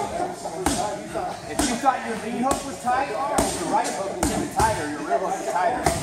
If you thought your V hook was tight, oh, your right hook is even tighter, your rear hook is tighter.